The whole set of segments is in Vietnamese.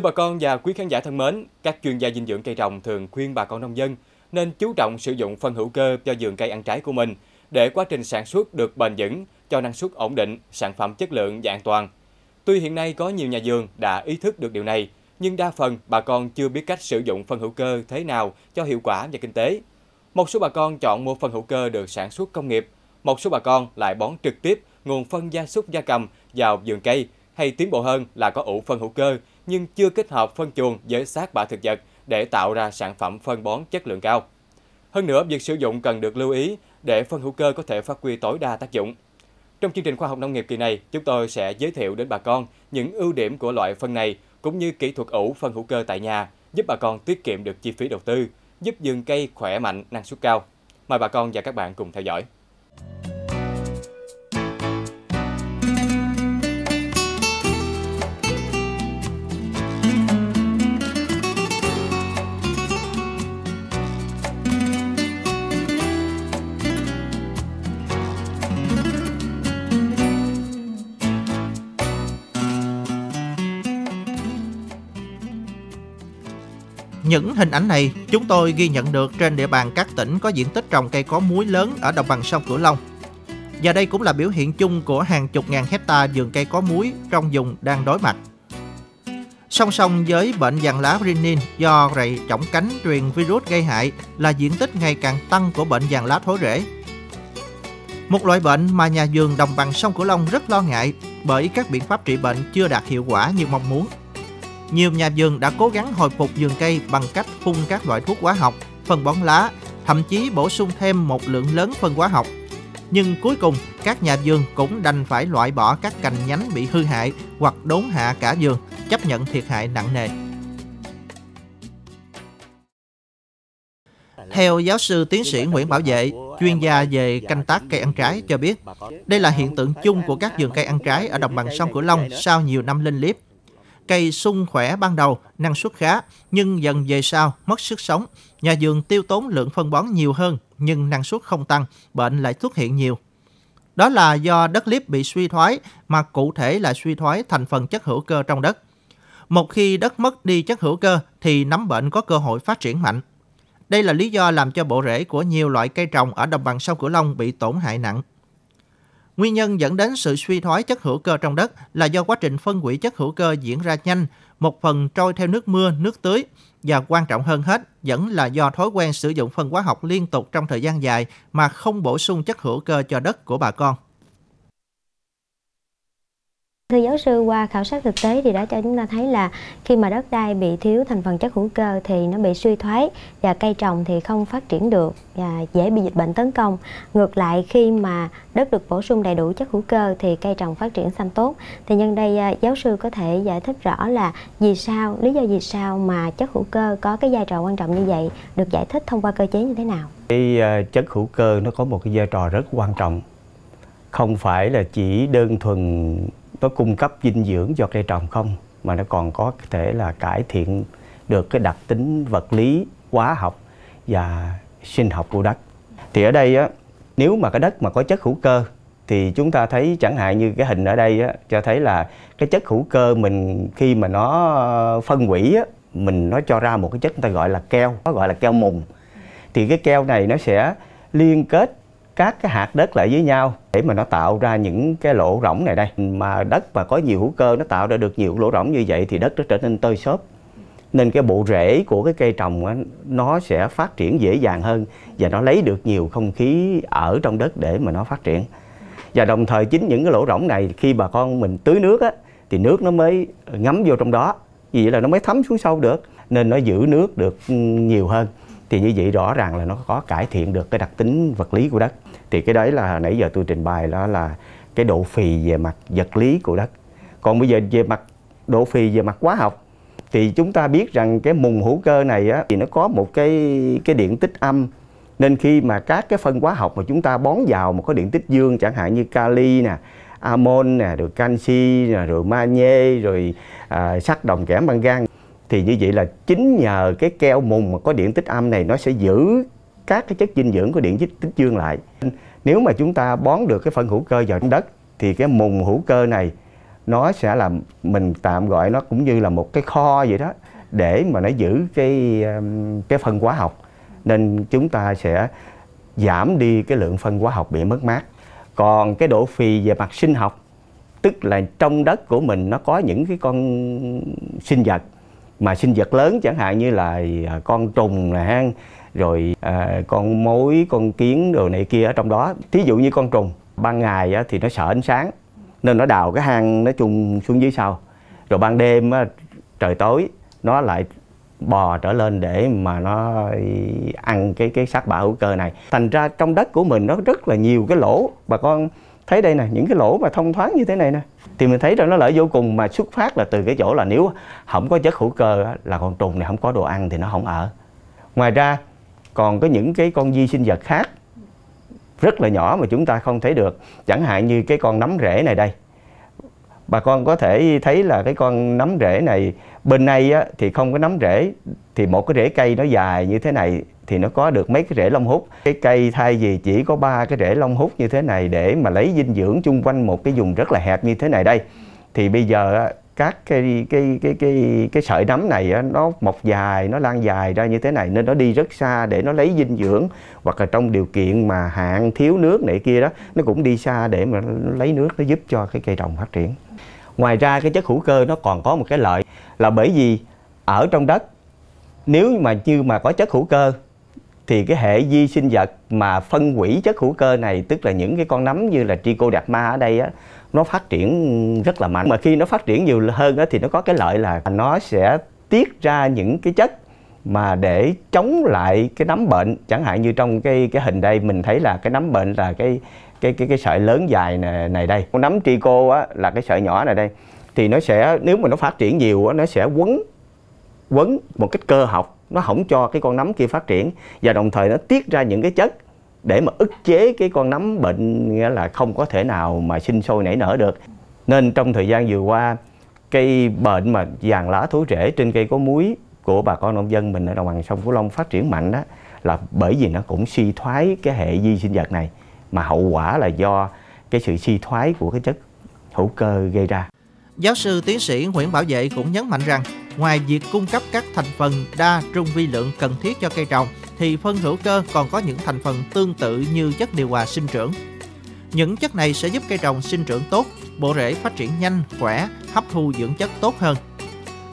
Thưa bà con và quý khán giả thân mến, các chuyên gia dinh dưỡng cây trồng thường khuyên bà con nông dân nên chú trọng sử dụng phân hữu cơ cho vườn cây ăn trái của mình để quá trình sản xuất được bền vững, cho năng suất ổn định, sản phẩm chất lượng và an toàn. Tuy hiện nay có nhiều nhà vườn đã ý thức được điều này, nhưng đa phần bà con chưa biết cách sử dụng phân hữu cơ thế nào cho hiệu quả và kinh tế. Một số bà con chọn mua phân hữu cơ được sản xuất công nghiệp, một số bà con lại bón trực tiếp nguồn phân gia súc gia cầm vào vườn cây hay tiến bộ hơn là có ủ phân hữu cơ nhưng chưa kết hợp phân chuồng với xác bã thực vật để tạo ra sản phẩm phân bón chất lượng cao. Hơn nữa, việc sử dụng cần được lưu ý để phân hữu cơ có thể phát huy tối đa tác dụng. Trong chương trình khoa học nông nghiệp kỳ này, chúng tôi sẽ giới thiệu đến bà con những ưu điểm của loại phân này cũng như kỹ thuật ủ phân hữu cơ tại nhà, giúp bà con tiết kiệm được chi phí đầu tư, giúp vườn cây khỏe mạnh, năng suất cao. Mời bà con và các bạn cùng theo dõi. Những hình ảnh này chúng tôi ghi nhận được trên địa bàn các tỉnh có diện tích trồng cây có muối lớn ở đồng bằng sông Cửu Long. Và đây cũng là biểu hiện chung của hàng chục ngàn hecta vườn cây có muối trong vùng đang đối mặt. Song song với bệnh vàng lá rinin do rầy trọng cánh truyền virus gây hại là diện tích ngày càng tăng của bệnh vàng lá thối rễ. Một loại bệnh mà nhà vườn đồng bằng sông Cửu Long rất lo ngại bởi các biện pháp trị bệnh chưa đạt hiệu quả như mong muốn. Nhiều nhà vườn đã cố gắng hồi phục vườn cây bằng cách phun các loại thuốc hóa học, phân bón lá, thậm chí bổ sung thêm một lượng lớn phân hóa học. Nhưng cuối cùng, các nhà vườn cũng đành phải loại bỏ các cành nhánh bị hư hại hoặc đốn hạ cả vườn, chấp nhận thiệt hại nặng nề. Theo giáo sư tiến sĩ Nguyễn Bảo Vệ, chuyên gia về canh tác cây ăn trái cho biết, đây là hiện tượng chung của các vườn cây ăn trái ở đồng bằng sông Cửu Long sau nhiều năm lên liếp Cây sung khỏe ban đầu, năng suất khá, nhưng dần về sau mất sức sống. Nhà vườn tiêu tốn lượng phân bón nhiều hơn, nhưng năng suất không tăng, bệnh lại xuất hiện nhiều. Đó là do đất liếp bị suy thoái, mà cụ thể là suy thoái thành phần chất hữu cơ trong đất. Một khi đất mất đi chất hữu cơ thì nấm bệnh có cơ hội phát triển mạnh. Đây là lý do làm cho bộ rễ của nhiều loại cây trồng ở đồng bằng sông Cửu Long bị tổn hại nặng. Nguyên nhân dẫn đến sự suy thoái chất hữu cơ trong đất là do quá trình phân hủy chất hữu cơ diễn ra nhanh, một phần trôi theo nước mưa, nước tưới và quan trọng hơn hết vẫn là do thói quen sử dụng phân hóa học liên tục trong thời gian dài mà không bổ sung chất hữu cơ cho đất của bà con. Thưa giáo sư, qua khảo sát thực tế thì đã cho chúng ta thấy là khi mà đất đai bị thiếu thành phần chất hữu cơ thì nó bị suy thoái và cây trồng thì không phát triển được và dễ bị dịch bệnh tấn công. Ngược lại khi mà đất được bổ sung đầy đủ chất hữu cơ thì cây trồng phát triển xanh tốt. Thì nhân đây à, giáo sư có thể giải thích rõ là vì sao, lý do vì sao mà chất hữu cơ có cái vai trò quan trọng như vậy được giải thích thông qua cơ chế như thế nào? Cái à, chất hữu cơ nó có một cái vai trò rất quan trọng. Không phải là chỉ đơn thuần nó cung cấp dinh dưỡng cho cây trồng không mà nó còn có thể là cải thiện được cái đặc tính vật lý, hóa học và sinh học của đất. Thì ở đây á, nếu mà cái đất mà có chất hữu cơ thì chúng ta thấy chẳng hạn như cái hình ở đây á, cho thấy là cái chất hữu cơ mình khi mà nó ờ, phân hủy á, mình nó cho ra một cái chất người ta gọi là keo, nó gọi là keo mùng. Thì cái keo này nó sẽ liên kết các cái hạt đất lại với nhau để mà nó tạo ra những cái lỗ rỗng này đây. Mà đất mà có nhiều hữu cơ nó tạo ra được nhiều lỗ rỗng như vậy thì đất nó trở nên tơi xốp. Nên cái bộ rễ của cái cây trồng á, nó sẽ phát triển dễ dàng hơn và nó lấy được nhiều không khí ở trong đất để mà nó phát triển. Và đồng thời chính những cái lỗ rỗng này khi bà con mình tưới nước á, thì nước nó mới ngấm vô trong đó. Vì vậy là nó mới thấm xuống sâu được nên nó giữ nước được ừ, nhiều hơn thì như vậy rõ ràng là nó có cải thiện được cái đặc tính vật lý của đất. Thì cái đấy là nãy giờ tôi trình bày đó là cái độ phì về mặt vật lý của đất. Còn bây giờ về mặt độ phì về mặt hóa học thì chúng ta biết rằng cái mùng hữu cơ này á, thì nó có một cái cái điện tích âm. Nên khi mà các cái phân hóa học mà chúng ta bón vào một cái điện tích dương chẳng hạn như kali nè amon nè rồi canxi nè rồi magie rồi à, sắt đồng kẽm mangan thì như vậy là chính nhờ cái keo mùng mà có điện tích âm này nó sẽ giữ các cái chất dinh dưỡng của điện tích tích dương lại. Nếu mà chúng ta bón được cái phân hữu cơ vào trong đất thì cái mùng hữu cơ này nó sẽ là mình tạm gọi nó cũng như là một cái kho vậy đó để mà nó giữ cái um, cái phân hóa học. Nên chúng ta sẽ giảm đi cái lượng phân hóa học bị mất mát. Còn cái độ phì về mặt sinh học, tức là trong đất của mình nó có những cái con sinh vật mà sinh vật lớn chẳng hạn như là à, con trùng nè ha rồi à, con mối con kiến đồ này kia ở trong đó. Thí dụ như con trùng ban ngày á, thì nó sợ ánh sáng nên nó đào cái hang nó chung xuống dưới sau. Rồi ban đêm á, trời tối nó lại bò trở lên để mà nó ăn cái cái xác bã hữu cơ này. Thành ra trong đất của mình nó rất là nhiều cái lỗ. Bà con thấy đây nè những cái lỗ mà thông thoáng như thế này nè. Thì mình thấy rằng nó lợi vô cùng mà xuất phát là từ cái chỗ là nếu không có chất hữu cơ là con trùng này không có đồ ăn thì nó không ở. Ngoài ra còn có những cái con vi sinh vật khác rất là nhỏ mà chúng ta không thấy được. Chẳng hạn như cái con nấm rễ này đây. Bà con có thể thấy là cái con nấm rễ này bên này á, thì không có nấm rễ thì một cái rễ cây nó dài như thế này thì nó có được mấy cái rễ lông hút. Cái cây thay vì chỉ có ba cái rễ lông hút như thế này để mà lấy dinh dưỡng chung quanh một cái vùng rất là hẹp như thế này đây, thì bây giờ các cái cái cái cái cái sợi nấm này nó mọc dài, nó lan dài ra như thế này nên nó đi rất xa để nó lấy dinh dưỡng. Hoặc là trong điều kiện mà hạn thiếu nước này kia đó, nó cũng đi xa để mà lấy nước nó giúp cho cái cây trồng phát triển. Ngoài ra cái chất hữu cơ nó còn có một cái lợi là bởi vì ở trong đất, nếu mà như mà có chất hữu cơ thì cái hệ vi sinh vật mà phân hủy chất hữu cơ này tức là những cái con nấm như là trichoderma ở đây á nó phát triển rất là mạnh. Mà khi nó phát triển nhiều hơn á thì nó có cái lợi là nó sẽ tiết ra những cái chất mà để chống lại cái nấm bệnh. Chẳng hạn như trong cái cái hình đây mình thấy là cái nấm bệnh là cái cái cái cái sợi lớn dài này, này đây. Con nấm trico á là cái sợi nhỏ này đây. Thì nó sẽ nếu mà nó phát triển nhiều á nó sẽ quấn quấn một cách cơ học nó không cho cái con nấm kia phát triển và đồng thời nó tiết ra những cái chất để mà ức chế cái con nấm bệnh, nghĩa là không có thể nào mà sinh sôi nảy nở được nên trong thời gian vừa qua cây bệnh mà vàng lá thối rễ trên cây có muối của bà con nông dân mình ở đồng bằng sông Cửu Long phát triển mạnh đó, là bởi vì nó cũng suy thoái cái hệ vi sinh vật này, mà hậu quả là do cái sự suy thoái của cái chất hữu cơ gây ra. Giáo sư tiến sĩ Nguyễn Bảo Vệ cũng nhấn mạnh rằng ngoài việc cung cấp các thành phần đa trung vi lượng cần thiết cho cây trồng thì phân hữu cơ còn có những thành phần tương tự như chất điều hòa sinh trưởng. Những chất này sẽ giúp cây trồng sinh trưởng tốt, bộ rễ phát triển nhanh, khỏe, hấp thu dưỡng chất tốt hơn.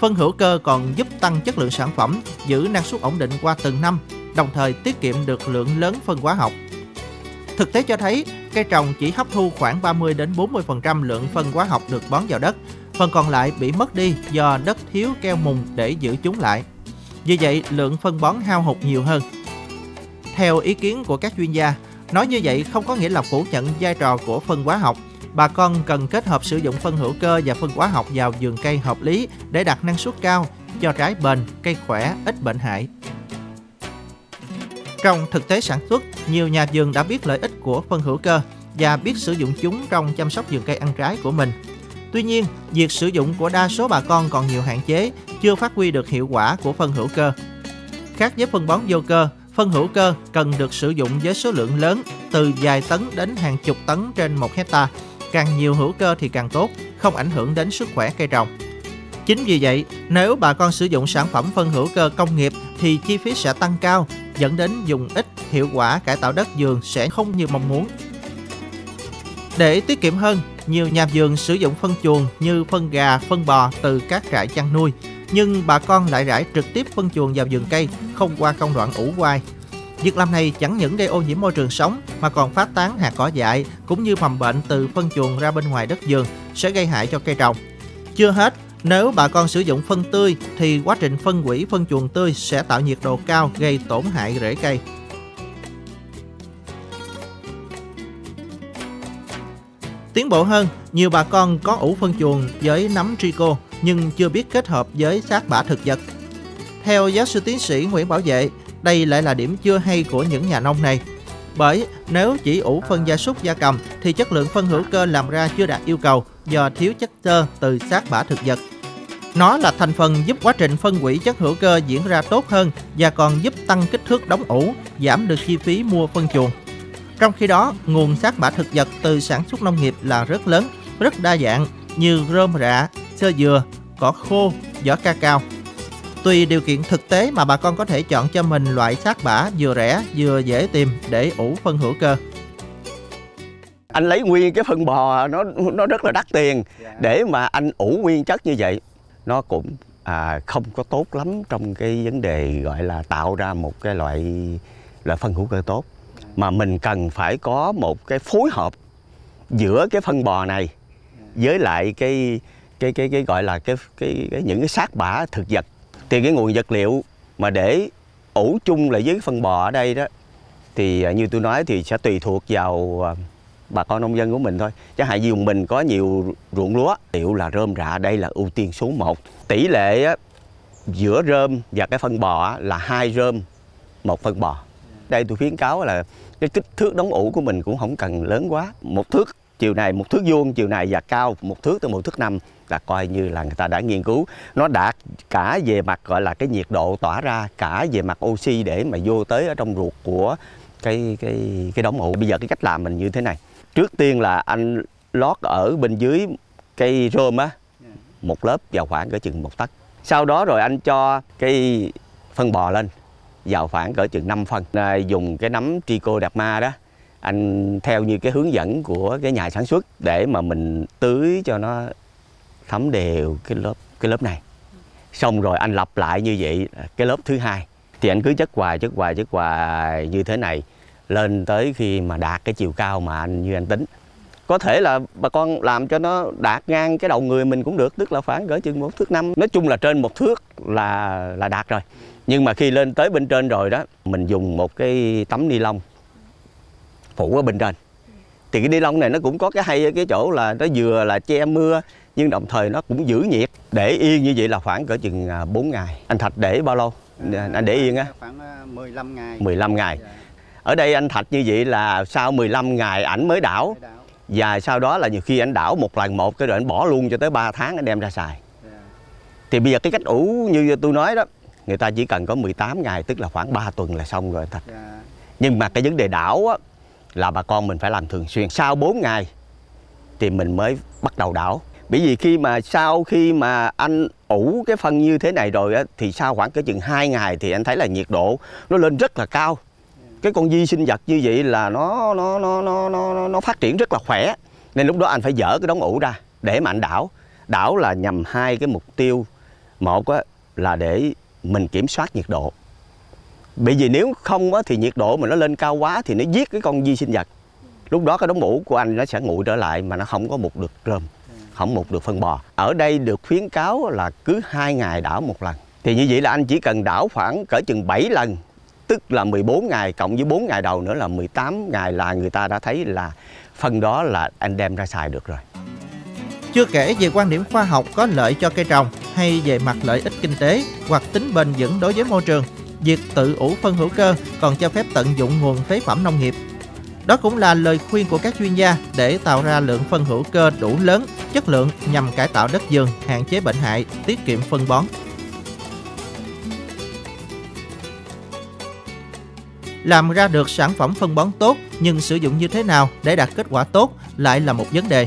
Phân hữu cơ còn giúp tăng chất lượng sản phẩm, giữ năng suất ổn định qua từng năm, đồng thời tiết kiệm được lượng lớn phân hóa học. Thực tế cho thấy, cây trồng chỉ hấp thu khoảng 30 đến 40% lượng phân hóa học được bón vào đất, phần còn lại bị mất đi do đất thiếu keo mùng để giữ chúng lại. Vì vậy, lượng phân bón hao hụt nhiều hơn. Theo ý kiến của các chuyên gia, nói như vậy không có nghĩa là phủ nhận vai trò của phân hóa học. Bà con cần kết hợp sử dụng phân hữu cơ và phân hóa học vào vườn cây hợp lý để đạt năng suất cao, cho trái bền, cây khỏe, ít bệnh hại. Trong thực tế sản xuất, nhiều nhà vườn đã biết lợi ích của phân hữu cơ và biết sử dụng chúng trong chăm sóc vườn cây ăn trái của mình. Tuy nhiên, việc sử dụng của đa số bà con còn nhiều hạn chế, chưa phát huy được hiệu quả của phân hữu cơ. Khác với phân bón vô cơ, phân hữu cơ cần được sử dụng với số lượng lớn, từ vài tấn đến hàng chục tấn trên một hecta. Càng nhiều hữu cơ thì càng tốt, không ảnh hưởng đến sức khỏe cây trồng. Chính vì vậy, nếu bà con sử dụng sản phẩm phân hữu cơ công nghiệp thì chi phí sẽ tăng cao, dẫn đến dùng ít, hiệu quả cải tạo đất vườn sẽ không như mong muốn. Để tiết kiệm hơn, nhiều nhà vườn sử dụng phân chuồng như phân gà, phân bò từ các trại chăn nuôi, nhưng bà con lại rải trực tiếp phân chuồng vào vườn cây, không qua công đoạn ủ quai. Việc làm này chẳng những gây ô nhiễm môi trường sống mà còn phát tán hạt cỏ dại cũng như mầm bệnh từ phân chuồng ra bên ngoài đất vườn sẽ gây hại cho cây trồng. Chưa hết, nếu bà con sử dụng phân tươi thì quá trình phân hủy phân chuồng tươi sẽ tạo nhiệt độ cao gây tổn hại rễ cây. Tiến bộ hơn, nhiều bà con có ủ phân chuồng với nấm trico nhưng chưa biết kết hợp với xác bã thực vật. Theo giáo sư tiến sĩ Nguyễn Bảo Vệ, đây lại là điểm chưa hay của những nhà nông này. Bởi nếu chỉ ủ phân gia súc gia cầm thì chất lượng phân hữu cơ làm ra chưa đạt yêu cầu do thiếu chất xơ từ xác bã thực vật. Nó là thành phần giúp quá trình phân hủy chất hữu cơ diễn ra tốt hơn và còn giúp tăng kích thước đóng ủ, giảm được chi phí mua phân chuồng. Trong khi đó, nguồn xác bã thực vật từ sản xuất nông nghiệp là rất lớn, rất đa dạng, như rơm rạ, sơ dừa, cỏ khô, vỏ ca cao. Tùy điều kiện thực tế mà bà con có thể chọn cho mình loại xác bã vừa rẻ vừa dễ tìm để ủ phân hữu cơ. Anh lấy nguyên cái phân bò nó nó rất là đắt tiền để mà anh ủ nguyên chất như vậy nó cũng à, không có tốt lắm trong cái vấn đề gọi là tạo ra một cái loại loại phân hữu cơ tốt mà mình cần phải có một cái phối hợp giữa cái phân bò này với lại cái cái cái cái gọi là cái cái, cái những cái xác bã thực vật. Thì cái nguồn vật liệu mà để ủ chung lại với phân bò ở đây đó thì à, như tôi nói thì sẽ tùy thuộc vào à, bà con nông dân của mình thôi. Chẳng hạn như mình có nhiều ruộng lúa liệu là rơm rạ đây là ưu tiên số 1 tỷ lệ giữa rơm và cái phân bò là hai rơm một phân bò đây tôi khuyến cáo là cái kích thước đóng ủ của mình cũng không cần lớn quá. Một thước chiều này một thước vuông chiều này và cao một thước tới một thước năm là coi như là người ta đã nghiên cứu. Nó đạt cả về mặt gọi là cái nhiệt độ tỏa ra cả về mặt oxy để mà vô tới ở trong ruột của cái cái cái đống ủ. Bây giờ cái cách làm mình như thế này. Trước tiên là anh lót ở bên dưới cây rơm á một lớp vào khoảng cỡ chừng một tấc. Sau đó rồi anh cho cái phân bò lên vào khoảng cỡ chừng 5 phân. À, dùng cái nấm trichoderma đó anh theo như cái hướng dẫn của cái nhà sản xuất để mà mình tưới cho nó thấm đều cái lớp cái lớp này. Xong rồi anh lặp lại như vậy à, cái lớp thứ hai. Thì anh cứ chất hoài chất hoài chất hoài như thế này lên tới khi mà đạt cái chiều cao mà anh như anh tính. Có thể là bà con làm cho nó đạt ngang cái đầu người mình cũng được tức là khoảng cỡ chừng một thước năm. Nói chung là trên một thước là là đạt rồi nhưng mà khi lên tới bên trên rồi đó mình dùng một cái tấm ni lông phủ ở bên trên. Thì cái ni lông này nó cũng có cái hay ở cái chỗ là nó vừa là che mưa nhưng đồng thời nó cũng giữ nhiệt. Để yên như vậy là khoảng cỡ chừng 4 à, ngày. Anh thạch để bao lâu? Anh để yên á. khoảng 15 ngày. 15 ngày. Ở đây anh thạch như vậy là sau 15 ngày ảnh mới đảo. Và sau đó là nhiều khi anh đảo một lần một cái rồi anh bỏ luôn cho tới 3 tháng anh đem ra xài. Thì bây giờ cái cách ủ như tôi nói đó người ta chỉ cần có 18 ngày tức là khoảng 3 tuần là xong rồi thạch nhưng mà cái vấn đề đảo á, là bà con mình phải làm thường xuyên. Sau 4 ngày thì mình mới bắt đầu đảo. Bởi vì khi mà sau khi mà anh ủ cái phân như thế này rồi á, thì sau khoảng cái chừng 2 ngày thì anh thấy là nhiệt độ nó lên rất là cao. Cái con vi sinh vật như vậy là nó nó nó nó nó nó phát triển rất là khỏe. Nên lúc đó anh phải dỡ cái đống ủ ra để mà anh đảo. Đảo là nhằm hai cái mục tiêu. Một á, là để mình kiểm soát nhiệt độ. Bởi vì nếu không á, thì nhiệt độ mà nó lên cao quá thì nó giết cái con vi sinh vật. Lúc đó cái đống mũ của anh nó sẽ nguội trở lại mà nó không có mục được rơm không mục được phân bò. Ở đây được khuyến cáo là cứ hai ngày đảo một lần. Thì như vậy là anh chỉ cần đảo khoảng cỡ chừng 7 lần tức là 14 ngày cộng với 4 ngày đầu nữa là 18 ngày là người ta đã thấy là phân đó là anh đem ra xài được rồi. Chưa kể về quan điểm khoa học có lợi cho cây trồng hay về mặt lợi ích kinh tế hoặc tính bền vững đối với môi trường, việc tự ủ phân hữu cơ còn cho phép tận dụng nguồn phế phẩm nông nghiệp. Đó cũng là lời khuyên của các chuyên gia để tạo ra lượng phân hữu cơ đủ lớn, chất lượng nhằm cải tạo đất vườn, hạn chế bệnh hại, tiết kiệm phân bón. làm ra được sản phẩm phân bón tốt nhưng sử dụng như thế nào để đạt kết quả tốt lại là một vấn đề.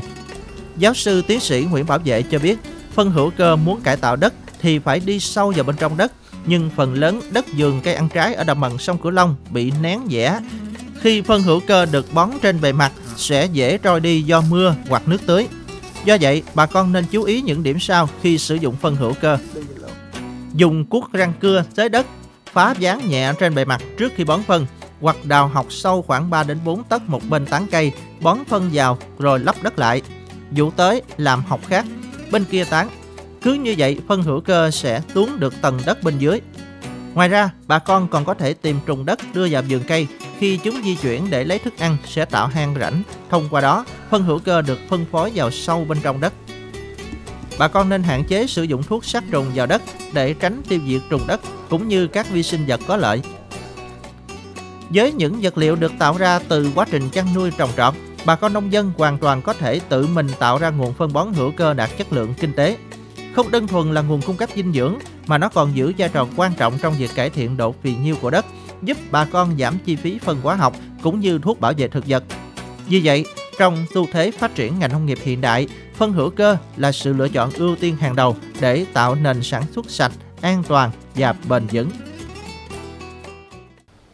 Giáo sư tiến sĩ Nguyễn Bảo Vệ cho biết, phân hữu cơ muốn cải tạo đất thì phải đi sâu vào bên trong đất, nhưng phần lớn đất vườn cây ăn trái ở đồng bằng sông Cửu Long bị nén dẻ. Khi phân hữu cơ được bón trên bề mặt sẽ dễ trôi đi do mưa hoặc nước tưới. Do vậy, bà con nên chú ý những điểm sau khi sử dụng phân hữu cơ. Dùng cuốc răng cưa tới đất phá dán nhẹ trên bề mặt trước khi bón phân hoặc đào học sâu khoảng 3 đến 4 tấc một bên tán cây, bón phân vào rồi lấp đất lại. Vụ tới làm học khác, bên kia tán. Cứ như vậy phân hữu cơ sẽ tuốn được tầng đất bên dưới. Ngoài ra, bà con còn có thể tìm trùng đất đưa vào vườn cây. Khi chúng di chuyển để lấy thức ăn sẽ tạo hang rãnh. Thông qua đó, phân hữu cơ được phân phối vào sâu bên trong đất bà con nên hạn chế sử dụng thuốc sát trùng vào đất để tránh tiêu diệt trùng đất cũng như các vi sinh vật có lợi. Với những vật liệu được tạo ra từ quá trình chăn nuôi trồng trọt, bà con nông dân hoàn toàn có thể tự mình tạo ra nguồn phân bón hữu cơ đạt chất lượng kinh tế. Không đơn thuần là nguồn cung cấp dinh dưỡng mà nó còn giữ vai trò quan trọng trong việc cải thiện độ phì nhiêu của đất, giúp bà con giảm chi phí phân hóa học cũng như thuốc bảo vệ thực vật. Vì vậy, trong xu thế phát triển ngành nông nghiệp hiện đại, phân hữu cơ là sự lựa chọn ưu tiên hàng đầu để tạo nền sản xuất sạch, an toàn và bền vững.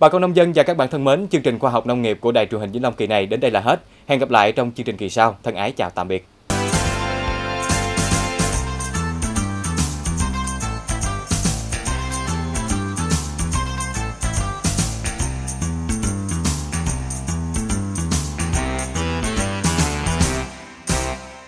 Bà con nông dân và các bạn thân mến, chương trình khoa học nông nghiệp của Đài truyền hình Vĩnh Long kỳ này đến đây là hết. Hẹn gặp lại trong chương trình kỳ sau. Thân ái chào tạm biệt.